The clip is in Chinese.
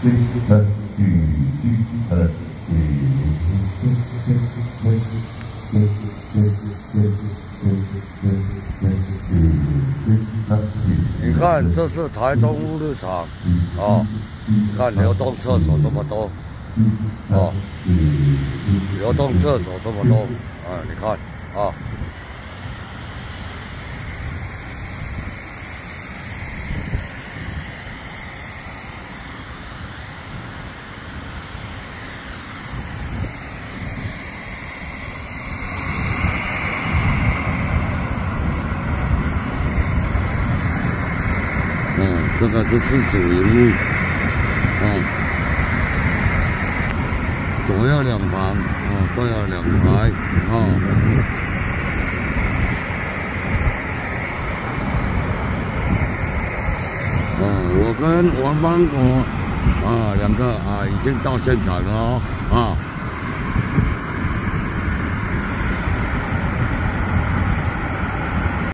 你看，这是台中物流厂，啊，看流动厕所这么多，啊，流动厕所这么多，啊，你看，啊。嗯，这个是自主营物，嗯，左右两旁，哦，都有两排，啊，哦，我跟王邦国，啊，两个啊，已经到现场了，啊。